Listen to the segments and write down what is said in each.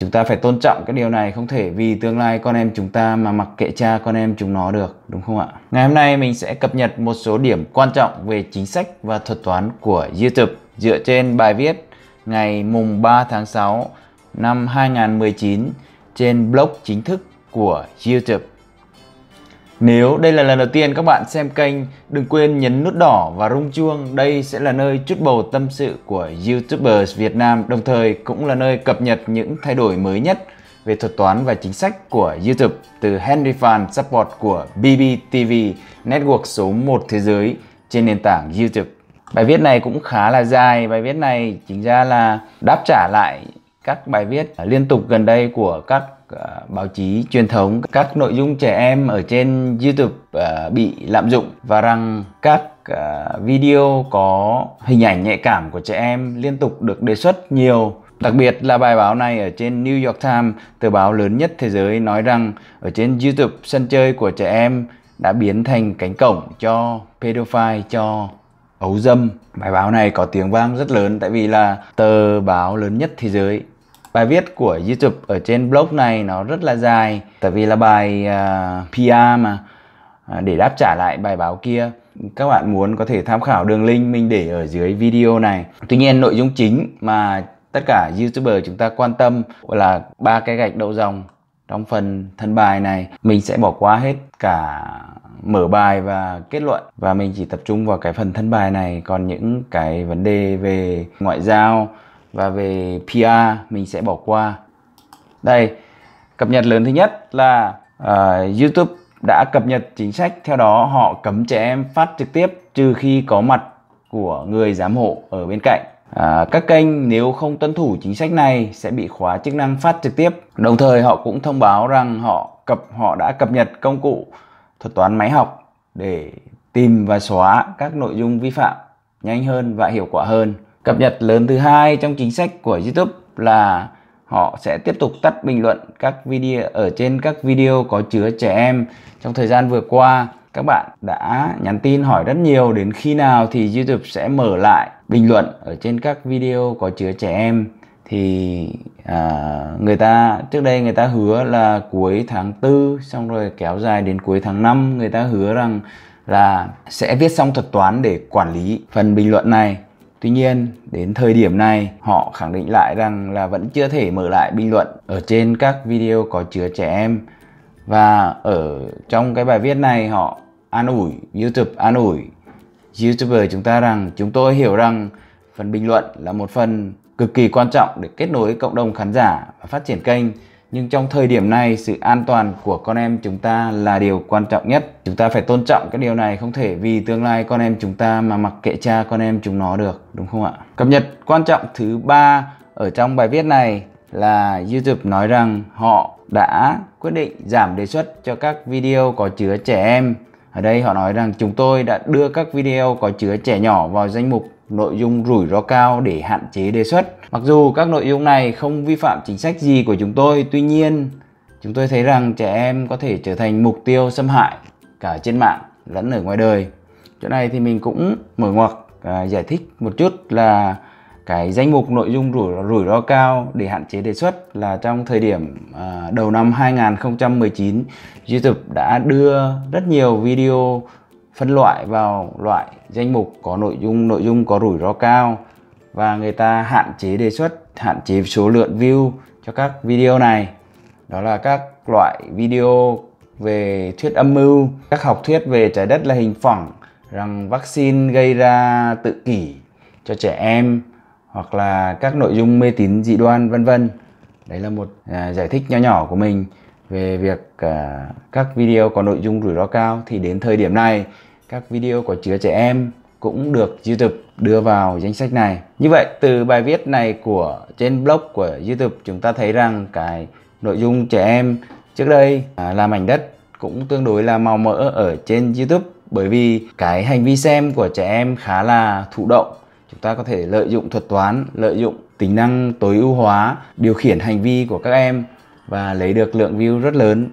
chúng ta phải tôn trọng cái điều này, không thể vì tương lai con em chúng ta mà mặc kệ cha con em chúng nó được, đúng không ạ? Ngày hôm nay mình sẽ cập nhật một số điểm quan trọng về chính sách và thuật toán của YouTube. Dựa trên bài viết ngày mùng 3 tháng 6 năm 2019 trên blog chính thức của YouTube nếu đây là lần đầu tiên các bạn xem kênh, đừng quên nhấn nút đỏ và rung chuông. Đây sẽ là nơi chút bầu tâm sự của YouTubers Việt Nam, đồng thời cũng là nơi cập nhật những thay đổi mới nhất về thuật toán và chính sách của YouTube từ Henry Fan Support của BBTV, network số 1 thế giới trên nền tảng YouTube. Bài viết này cũng khá là dài, bài viết này chính ra là đáp trả lại các bài viết liên tục gần đây của các uh, báo chí truyền thống các nội dung trẻ em ở trên YouTube uh, bị lạm dụng và rằng các uh, video có hình ảnh nhạy cảm của trẻ em liên tục được đề xuất nhiều Đặc biệt là bài báo này ở trên New York Times, tờ báo lớn nhất thế giới nói rằng ở trên YouTube sân chơi của trẻ em đã biến thành cánh cổng cho pedophile, cho ấu dâm. Bài báo này có tiếng vang rất lớn tại vì là tờ báo lớn nhất thế giới bài viết của YouTube ở trên blog này nó rất là dài tại vì là bài à, uh, PR mà uh, để đáp trả lại bài báo kia. Các bạn muốn có thể tham khảo đường link mình để ở dưới video này. Tuy nhiên nội dung chính mà tất cả youtuber chúng ta quan tâm là ba cái gạch đầu dòng trong phần thân bài này. Mình sẽ bỏ qua hết cả mở bài và kết luận và mình chỉ tập trung vào cái phần thân bài này. Còn những cái vấn đề về ngoại giao và về PR mình sẽ bỏ qua. Đây cập nhật lớn thứ nhất là uh, YouTube đã cập nhật chính sách. Theo đó họ cấm trẻ em phát trực tiếp trừ khi có mặt của người giám hộ ở bên cạnh. À, các kênh nếu không tuân thủ chính sách này sẽ bị khóa chức năng phát trực tiếp. Đồng thời họ cũng thông báo rằng họ cập họ đã cập nhật công cụ thuật toán máy học để tìm và xóa các nội dung vi phạm nhanh hơn và hiệu quả hơn. Cập nhật lớn thứ hai trong chính sách của YouTube là họ sẽ tiếp tục tắt bình luận các video ở trên các video có chứa trẻ em. Trong thời gian vừa qua, các bạn đã nhắn tin hỏi rất nhiều đến khi nào thì YouTube sẽ mở lại bình luận ở trên các video có chứa trẻ em thì à, người ta trước đây người ta hứa là cuối tháng 4 xong rồi kéo dài đến cuối tháng 5 người ta hứa rằng là sẽ viết xong thuật toán để quản lý phần bình luận này Tuy nhiên, đến thời điểm này, họ khẳng định lại rằng là vẫn chưa thể mở lại bình luận ở trên các video có chứa trẻ em. Và ở trong cái bài viết này họ an ủi, YouTube an ủi YouTuber chúng ta rằng chúng tôi hiểu rằng phần bình luận là một phần cực kỳ quan trọng để kết nối cộng đồng khán giả và phát triển kênh nhưng trong thời điểm này, sự an toàn của con em chúng ta là điều quan trọng nhất. Chúng ta phải tôn trọng cái điều này, không thể vì tương lai con em chúng ta mà mặc kệ cha con em chúng nó được, đúng không ạ? Cập nhật quan trọng thứ ba ở trong bài viết này là youtube nói rằng họ đã quyết định giảm đề xuất cho các video có chứa trẻ em. Ở đây họ nói rằng, chúng tôi đã đưa các video có chứa trẻ nhỏ vào danh mục nội dung rủi ro cao để hạn chế đề xuất. Mặc dù các nội dung này không vi phạm chính sách gì của chúng tôi, tuy nhiên chúng tôi thấy rằng trẻ em có thể trở thành mục tiêu xâm hại cả trên mạng lẫn ở ngoài đời. Chỗ này thì mình cũng mở ngoặc à, giải thích một chút là cái danh mục nội dung rủi rủi ro cao để hạn chế đề xuất là trong thời điểm à, đầu năm 2019 YouTube đã đưa rất nhiều video phân loại vào loại danh mục có nội dung nội dung có rủi ro cao và người ta hạn chế đề xuất hạn chế số lượng view cho các video này. Đó là các loại video về thuyết âm mưu các học thuyết về trái đất là hình phẳng rằng vaccine gây ra tự kỷ cho trẻ em hoặc là các nội dung mê tín dị đoan vân vân. Đấy là một à, giải thích nho nhỏ của mình về việc à, các video có nội dung rủi ro cao thì đến thời điểm này các video có chứa trẻ em cũng được YouTube đưa vào danh sách này. Như vậy từ bài viết này của trên blog của YouTube chúng ta thấy rằng cái nội dung trẻ em trước đây à, là mảnh đất cũng tương đối là màu mỡ ở trên YouTube bởi vì cái hành vi xem của trẻ em khá là thụ động. Chúng ta có thể lợi dụng thuật toán, lợi dụng tính năng tối ưu hóa điều khiển hành vi của các em và lấy được lượng view rất lớn.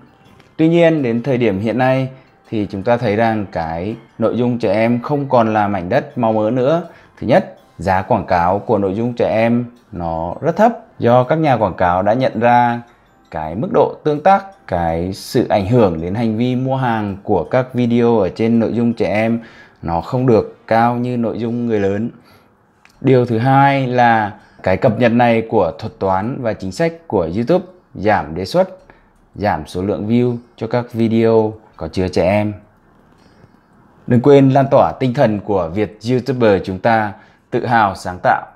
Tuy nhiên đến thời điểm hiện nay thì chúng ta thấy rằng cái nội dung trẻ em không còn là mảnh đất màu mỡ nữa. Thứ nhất, giá quảng cáo của nội dung trẻ em nó rất thấp Do các nhà quảng cáo đã nhận ra cái mức độ tương tác, cái sự ảnh hưởng đến hành vi mua hàng của các video ở trên nội dung trẻ em nó không được cao như nội dung người lớn. Điều thứ hai là cái cập nhật này của thuật toán và chính sách của YouTube giảm đề xuất, giảm số lượng view cho các video có chứa trẻ em. Đừng quên lan tỏa tinh thần của Việt YouTuber chúng ta, tự hào, sáng tạo